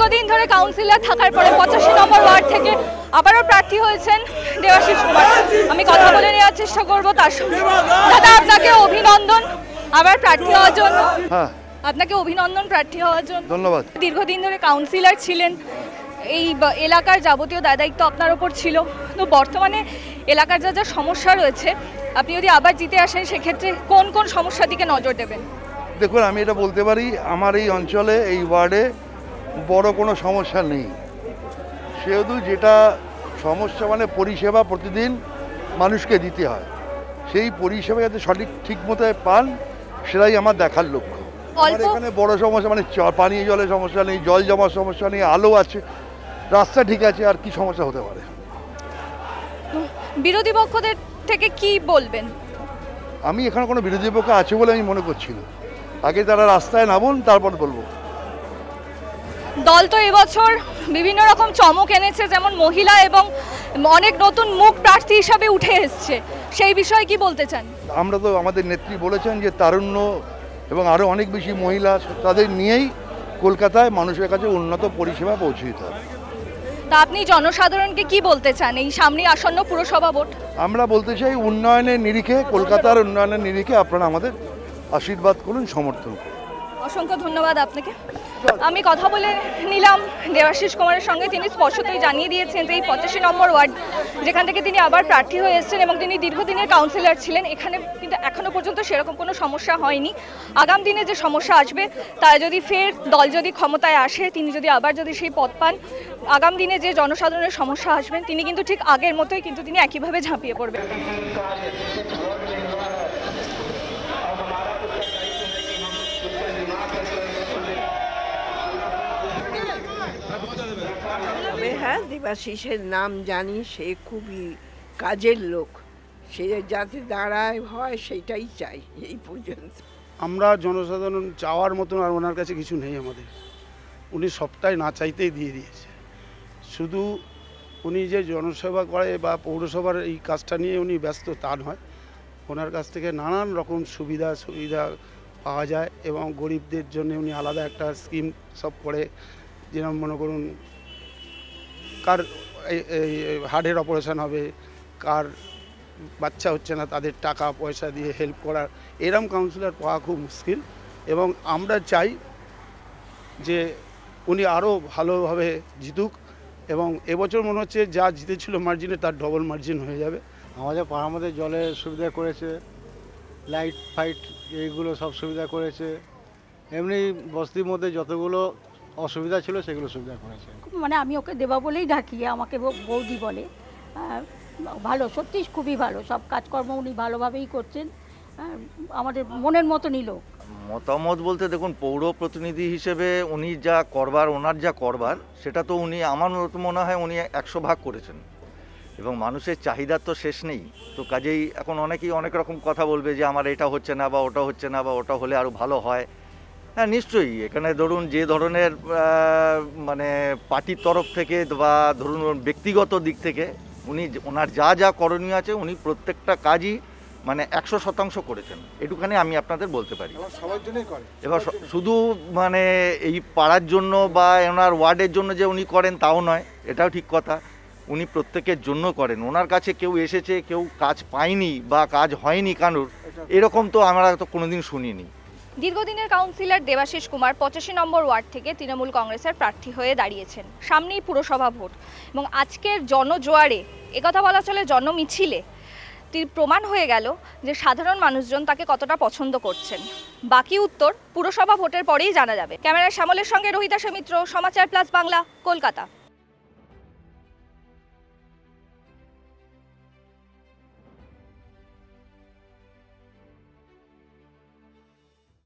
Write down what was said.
ধরে কাউন্সিলর থাকার পরে পঁচাশি নম্বর ওয়ার্ড থেকে আবারও প্রার্থী হয়েছেন দেবাশিস কুমার। আমি কথা বলে নেওয়ার চেষ্টা করব তার সঙ্গে। দাদা আপনাকে অভিনন্দন আবার প্রার্থী হওয়ার জন্য। হ্যাঁ। আপনাকে অভিনন্দন প্রার্থী হওয়ার জন্য। ধন্যবাদ। দীর্ঘদিন ধরে কাউন্সিলর ছিলেন। এই এলাকার যাবতীয় দায় দায়িত্ব আপনার ওপর ছিল। তো বর্তমানে এলাকার যা যা সমস্যা রয়েছে আপনি যদি আবার জিতে আসেন সেক্ষেত্রে কোন কোন সমস্যার দিকে নজর দেবেন? দেখুন আমি এটা বলতে পারি আমার এই অঞ্চলে এই ওয়ার্ডে বড় কোনো সমস্যা নেই। সেহেতু যেটা সমস্যা মানে পরিষেবা প্রতিদিন মানুষকে দিতে হয়। সেই পরিষেবা যাতে সঠিক ঠিক মতো পান সেটাই আমার দেখার লক্ষ্য। আমার এখানে বড় সমস্যা মানে পানীয় জলের সমস্যা নেই জল জমার সমস্যা নেই আলো আছে রাস্তা ঠিক আছে আর কি সমস্যা হতে পারে? বিরোধী পক্ষদের থেকে কি বলবেন? আমি এখানে কোনো বিরোধী পক্ষ আছে বলে আমি মনে করছি না। আগে তারা রাস্তায় নামুন তারপর বলব। দল তো এবছর বিভিন্ন রকম চমক এনেছে যেমন মহিলা এবং অনেক নতুন মুখ প্রার্থী হিসাবে উঠে এসছে। সেই বিষয়ে কি বলতে চান? আমরা তো আমাদের নেত্রী বলেছেন যে তারুণ্য এবং আরও অনেক বেশি মহিলা তাদের নিয়েই কলকাতায় মানুষের কাছে উন্নত পরিষেবা পৌঁছে দিতে হবে। তা আপনি জনসাধারণকে কি বলতে চান? এই সামনে আসন্ন পুরসভা ভোট। আমরা বলতে চাই উন্নয়নের নিরিখে কলকাতার উন্নয়নের নিরিখে আপনারা আমাদের আশীর্বাদ করুন সমর্থন করুন। অসংখ্য ধন্যবাদ আপনাকে। আমি কথা বলে নিলাম দেবাশিস কুমারের সঙ্গে। তিনি স্পষ্টতই জানিয়ে দিয়েছেন যে এই পঁচাশি নম্বর ওয়ার্ড, যেখান থেকে তিনি আবার প্রার্থী হয়ে এসেছেন এবং তিনি দীর্ঘদিনের কাউন্সিলর ছিলেন, এখানে কিন্তু এখনও পর্যন্ত সেরকম কোনো সমস্যা হয়নি। আগাম দিনে যে সমস্যা আসবে, তা যদি ফের দল যদি ক্ষমতায় আসে, তিনি যদি আবার যদি সেই পদ পান, আগাম দিনে যে জনসাধারণের সমস্যা আসবেন তিনি কিন্তু ঠিক আগের মতোই কিন্তু তিনি একইভাবে ঝাঁপিয়ে পড়বেন। হ্যাঁ দেবাশিসের নাম জানি, সে খুবই কাজের লোক। সে যাতে দাঁড়ায়, হয়, সেটাই চাই এই পর্যন্ত। আমরা জনসাধারণ চাওয়ার মতন আর ওনার কাছে কিছু নেই আমাদের। উনি সবটাই না চাইতেই দিয়ে দিয়েছে। শুধু উনি যে জনসেবা করে বা পৌরসভার এই কাজটা নিয়ে উনি ব্যস্ত, তা নয়। ওনার কাছ থেকে নানান রকম সুবিধা সুবিধা পাওয়া যায় এবং গরিবদের জন্য উনি আলাদা একটা স্কিম সব করে। যেরকম মনে করুন কার হার্টের অপারেশন হবে, কার বাচ্চা হচ্ছে না, তাদের টাকা, পয়সা দিয়ে হেল্প করার এরম কাউন্সিলর পাওয়া খুব মুশকিল। এবং আমরা চাই যে উনি আরও ভালোভাবে জিতুক এবং এবছর মনে হচ্ছে যা জিতেছিল মার্জিনে তার ডবল মার্জিন হয়ে যাবে। আমাদের পাড়ার মধ্যে জলের সুবিধা করেছে লাইট ফাইট এইগুলো সব সুবিধা করেছে। এমনি বস্তির মধ্যে যতগুলো অসুবিধা ছিল সেগুলো সুবিধা করেছে। মানে আমি ওকে দেবা বলেই ডাকি আমাকে বৌদি বলে। ভালো সত্যি খুবই ভালো সব কাজকর্ম উনি ভালোভাবেই করছেন। আমাদের মনের মতো নিল। মতামত বলতে দেখুন পৌর প্রতিনিধি হিসেবে উনি যা করবার ওনার যা করবার সেটা তো উনি আমার মতো মনে হয় উনি একশো ভাগ করেছেন। এবং মানুষের চাহিদার তো শেষ নেই। তো কাজেই এখন অনেকেই অনেক রকম কথা বলবে যে আমার এটা হচ্ছে না বা ওটা হচ্ছে না বা ওটা হলে আরও ভালো হয়। হ্যাঁ নিশ্চয়ই। এখানে ধরুন যে ধরনের মানে পার্টির তরফ থেকে বা ধরুন ব্যক্তিগত দিক থেকে উনি ওনার যা যা করণীয় আছে উনি প্রত্যেকটা কাজই মানে একশো শতাংশ করেছেন। এটুখানি আমি আপনাদের বলতে পারি। সবার জন্যই করে এবার শুধু মানে এই পাড়ার জন্য বা ওনার ওয়ার্ডের জন্য যে উনি করেন তাও নয় এটাও ঠিক কথা। উনি প্রত্যেকের জন্য করেন। ওনার কাছে কেউ এসেছে কেউ কাজ পায়নি বা কাজ হয়নি কানুর এরকম তো আমরা তো কোনোদিন শুনিনি। দীর্ঘদিনের কাউন্সিলর দেবাশিস কুমার পঁচাশি নম্বর ওয়ার্ড থেকে তৃণমূল কংগ্রেসের প্রার্থী হয়ে দাঁড়িয়েছেন। সামনেই পুরসভা ভোট এবং আজকের জনজোয়ারে একথা বলা চলে জনমিছিলে। প্রমাণ হয়ে গেল যে সাধারণ মানুষজন তাকে কতটা পছন্দ করছেন। বাকি উত্তর পুরসভা ভোটের পরেই জানা যাবে। ক্যামেরার শ্যামলের সঙ্গে রোহিতা সমিত্র, সমাচার প্লাস বাংলা, কলকাতা।